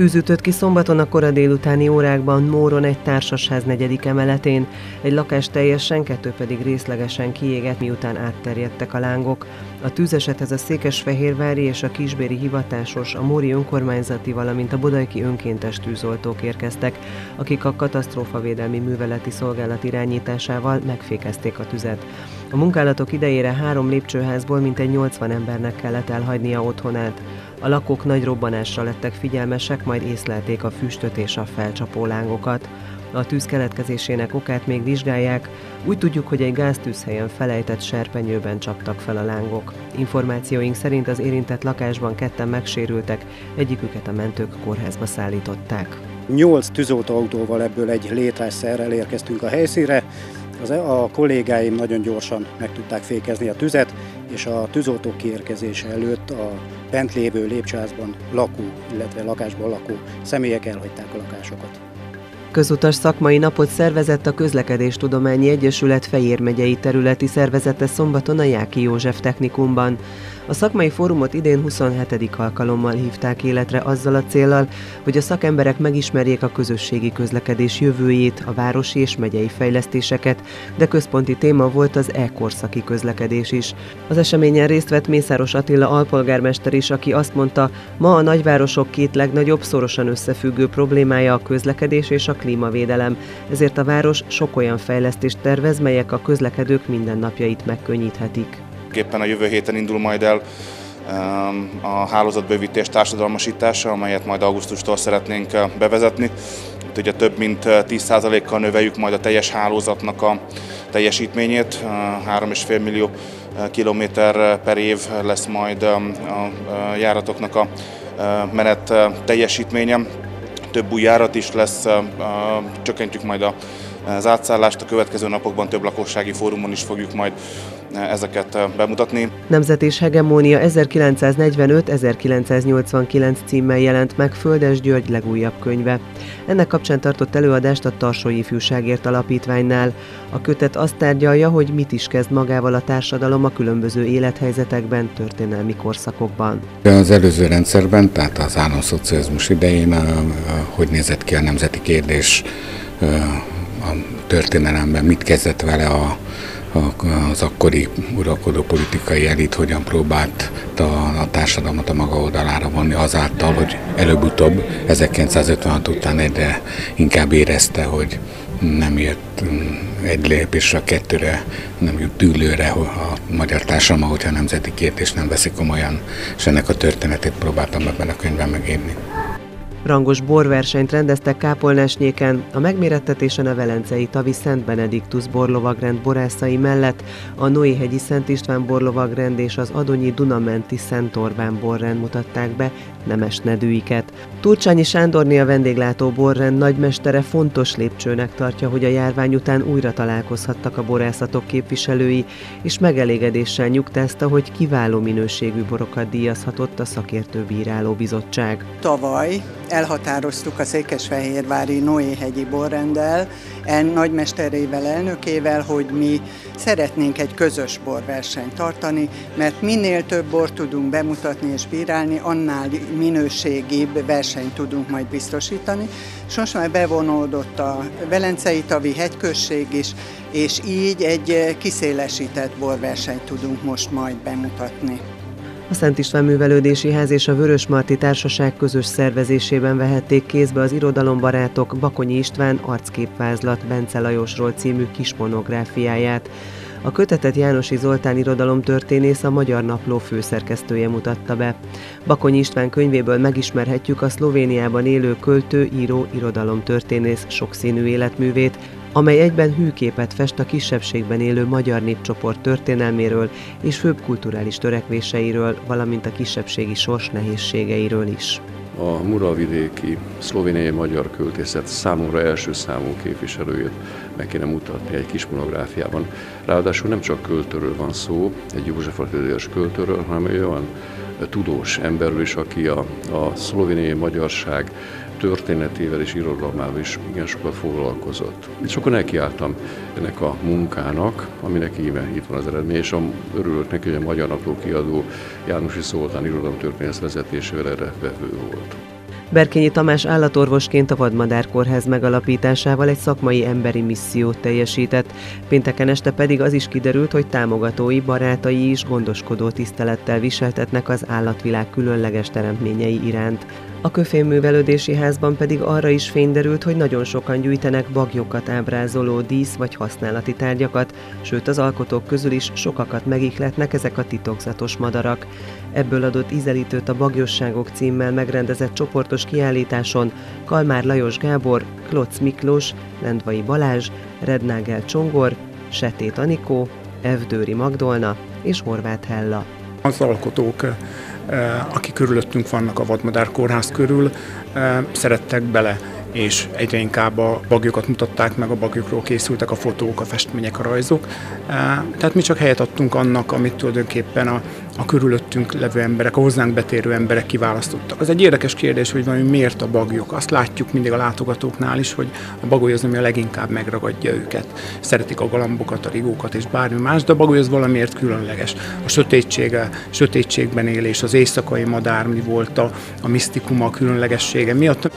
Tűzütött ki szombaton a kora délutáni órákban Móron egy társasház negyedik emeletén. Egy lakás teljesen, kettő pedig részlegesen kiégett, miután átterjedtek a lángok. A tűzesethez a Székesfehérvári és a Kisbéri hivatásos, a Móri önkormányzati, valamint a Bodajki önkéntes tűzoltók érkeztek, akik a katasztrófavédelmi műveleti szolgálat irányításával megfékezték a tüzet. A munkálatok idejére három lépcsőházból mintegy 80 embernek kellett elhagynia otthonát. A lakók nagy robbanásra lettek figyelmesek, majd észlelték a füstöt és a felcsapó lángokat. A tűz keletkezésének okát még vizsgálják. Úgy tudjuk, hogy egy gáztűzhelyen felejtett serpenyőben csaptak fel a lángok. Információink szerint az érintett lakásban ketten megsérültek, egyiküket a mentők kórházba szállították. Nyolc tűzoltóautóval ebből egy létrászerrel érkeztünk a helyszínre. Az, a kollégáim nagyon gyorsan meg tudták fékezni a tüzet, és a tűzoltók kiérkezése előtt a bent lévő lépcsőházban lakó, illetve lakásban lakó személyek elhagyták a lakásokat. Közutas szakmai napot szervezett a Közlekedéstudományi Egyesület Fejér megyei területi szervezete szombaton a Jáki József Technikumban. A szakmai fórumot idén 27. alkalommal hívták életre azzal a célral, hogy a szakemberek megismerjék a közösségi közlekedés jövőjét, a városi és megyei fejlesztéseket, de központi téma volt az e-korszaki közlekedés is. Az eseményen részt vett Mészáros Attila alpolgármester is, aki azt mondta, ma a nagyvárosok két legnagyobb, szorosan összefüggő problémája a közlekedés és a klímavédelem, ezért a város sok olyan fejlesztést tervez, melyek a közlekedők mindennapjait megkönnyíthetik. Éppen a jövő héten indul majd el a hálózatbővítés társadalmasítása, amelyet majd augusztustól szeretnénk bevezetni. Itt ugye több mint 10%-kal növeljük majd a teljes hálózatnak a teljesítményét. 3,5 millió kilométer per év lesz majd a járatoknak a menet teljesítménye. Több új járat is lesz, csökkentjük majd az átszállást, a következő napokban több lakossági fórumon is fogjuk majd ezeket bemutatni. Nemzet és Hegemónia 1945-1989 címmel jelent meg Földes György legújabb könyve. Ennek kapcsán tartott előadást a Tarsói Ifjúságért Alapítványnál. A kötet azt tárgyalja, hogy mit is kezd magával a társadalom a különböző élethelyzetekben, történelmi korszakokban. Az előző rendszerben, tehát az államszocializmus idején, hogy nézett ki a nemzeti kérdés a történelemben, mit kezdett vele a az akkori uralkodó politikai elit hogyan próbált a, a társadalmat a maga oldalára vonni azáltal, hogy előbb-utóbb 1956 után egyre inkább érezte, hogy nem jött egy lépésre, kettőre, nem jut dűlőre a magyar társadalma, hogyha a nemzeti kérdést nem veszik komolyan, és ennek a történetét próbáltam ebben a könyvben megírni. Rangos borversenyt rendeztek Kápolnásnyéken, a megmérettetésen a Velencei Tavi Szent Benediktus borlovagrend borászai mellett a Noé-hegyi Szent István borlovagrend és az Adonyi Dunamenti Szent Orbán borrend mutatták be nemes nedűiket. Turcsányi Sándorné a vendéglátó borrend nagymestere fontos lépcsőnek tartja, hogy a járvány után újra találkozhattak a borászatok képviselői, és megelégedéssel nyugtázta, hogy kiváló minőségű borokat díjazhatott a szakértő bíráló bizottság. Tavaly elhatároztuk a Székesfehérvári Noé-hegyi borrendel, en nagymesterével, elnökével, hogy mi szeretnénk egy közös borversenyt tartani, mert minél több bort tudunk bemutatni és bírálni, annál minőségibb versenyt tudunk majd biztosítani. És most már bevonódott a Velencei Tavi hegyközség is, és így egy kiszélesített borversenyt tudunk most majd bemutatni. A Szent István Művelődési Ház és a Vörös Marti Társaság közös szervezésében vehették kézbe az irodalombarátok Bakonyi István arcképvázlat Bence Lajosról című kismonográfiáját. A kötetet Jánosi Zoltán irodalomtörténész a Magyar Napló főszerkesztője mutatta be. Bakonyi István könyvéből megismerhetjük a Szlovéniában élő költő, író, irodalomtörténész sokszínű életművét, amely egyben hűképet fest a kisebbségben élő magyar népcsoport történelméről és főbb kulturális törekvéseiről, valamint a kisebbségi sors nehézségeiről is. A muravidéki szlovéniai magyar költészet számomra első számú képviselőjét meg kéne mutatni egy kis monográfiában. Ráadásul nem csak költőről van szó, egy József Attila költőről, hanem egy olyan tudós emberről is, aki a, a szlovéniai magyarság történetével és irodalmával is igen sokat foglalkozott. Sokan nekiálltam ennek a munkának, aminek íme itt van az eredmény, és örülök neki, hogy a Magyar Napló kiadó Jánosi Szoltán irodalomtörténész vezetésével erre vevő volt. Berkényi Tamás állatorvosként a Vadmadárkórház megalapításával egy szakmai emberi missziót teljesített. Pénteken este pedig az is kiderült, hogy támogatói, barátai is gondoskodó tisztelettel viseltetnek az állatvilág különleges teremtményei iránt. A köfémművelődési házban pedig arra is fényderült, hogy nagyon sokan gyűjtenek bagyokat ábrázoló dísz vagy használati tárgyakat, sőt az alkotók közül is sokakat megihletnek ezek a titokzatos madarak. Ebből adott ízelítőt a Bagyosságok címmel megrendezett csoportos kiállításon Kalmár Lajos Gábor, Klocz Miklós, Lendvai Balázs, Rednágel Csongor, Setét Anikó, Evdőri Magdolna és Horváth Hella. Az alkotók akik körülöttünk vannak a Vadmadár kórház körül, szerettek bele és egyre inkább a bagyokat mutatták meg, a bagyokról készültek a fotók, a festmények, a rajzok. Tehát mi csak helyet adtunk annak, amit tulajdonképpen a, a körülöttünk levő emberek, a hozzánk betérő emberek kiválasztottak. Az egy érdekes kérdés, hogy valami miért a bagyok. Azt látjuk mindig a látogatóknál is, hogy a bagoly az, ami a leginkább megragadja őket. Szeretik a galambokat, a rigókat és bármi más, de a bagoly az valamiért különleges. A sötétsége, sötétségben élés, az éjszakai madár mi volt a, a misztikuma, a különlegessége miatt.